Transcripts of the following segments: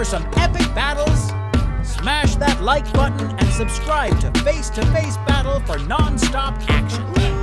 for some epic battles? Smash that like button and subscribe to Face to Face Battle for non-stop action.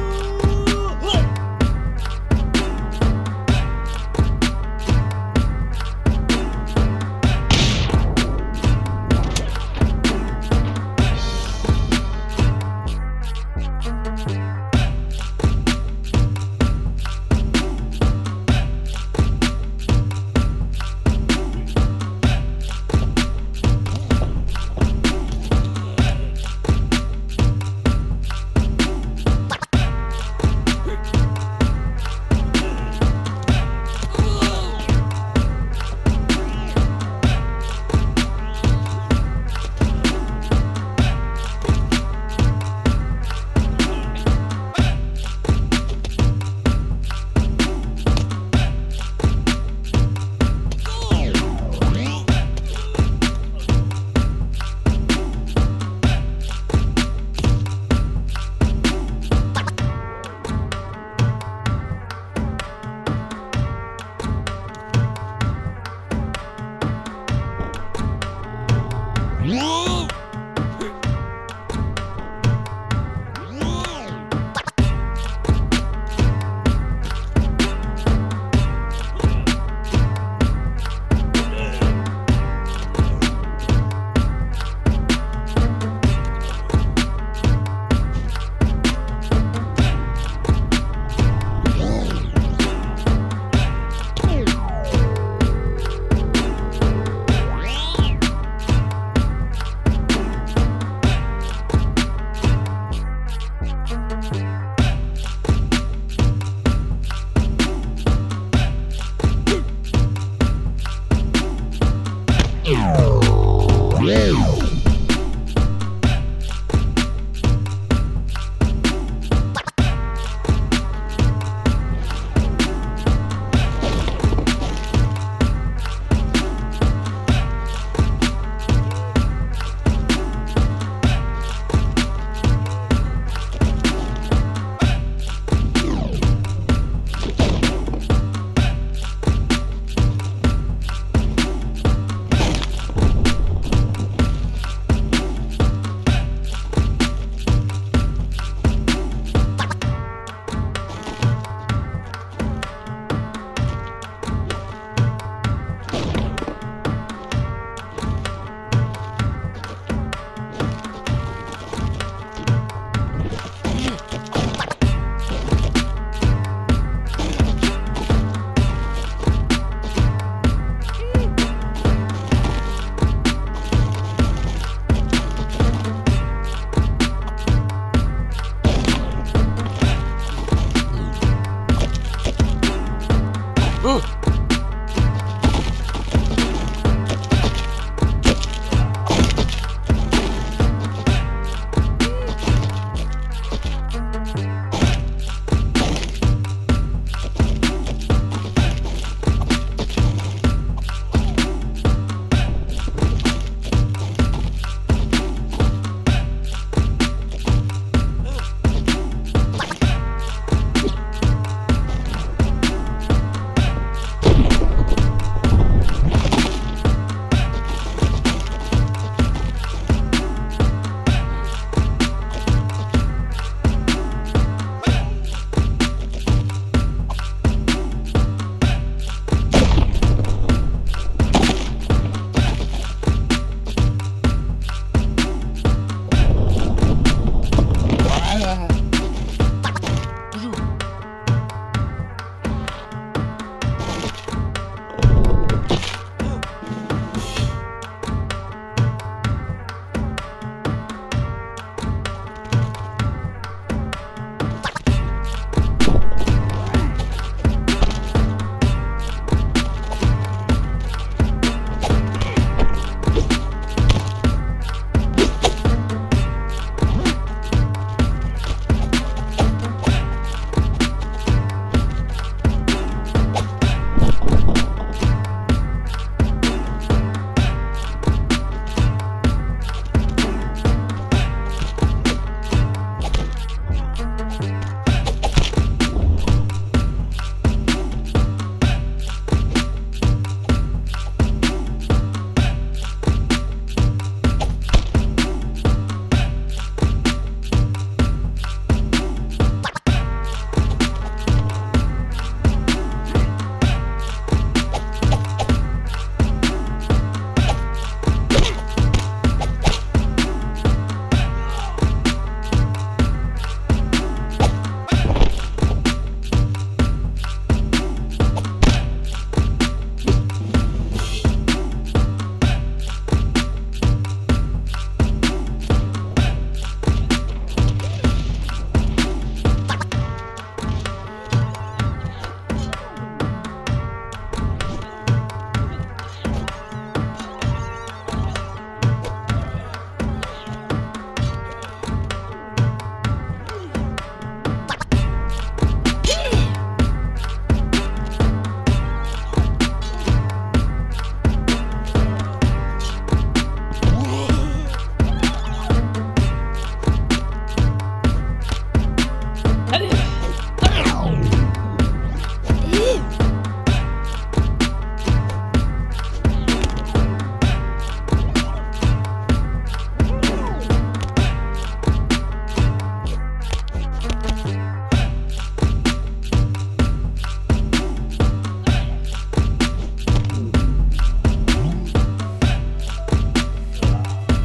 Música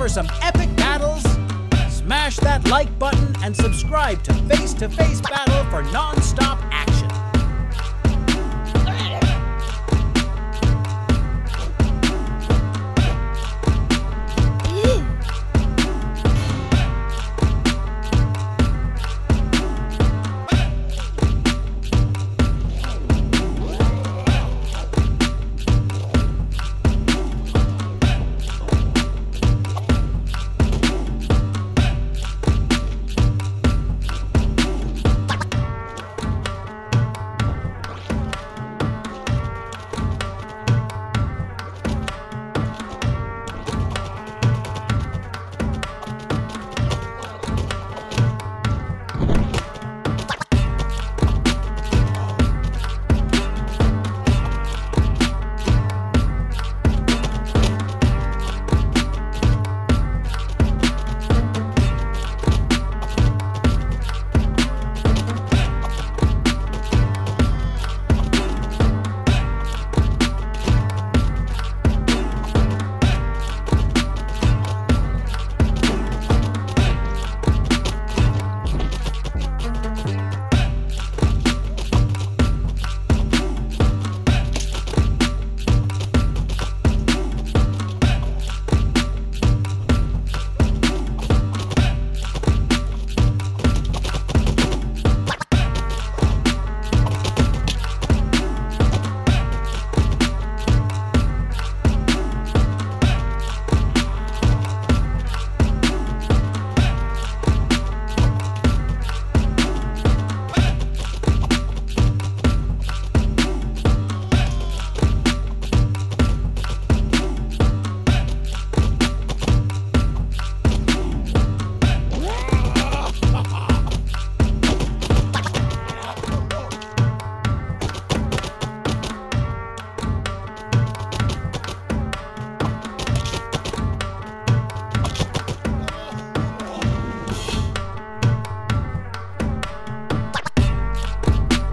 For some epic battles, smash that like button and subscribe to Face to Face Battle for non-stop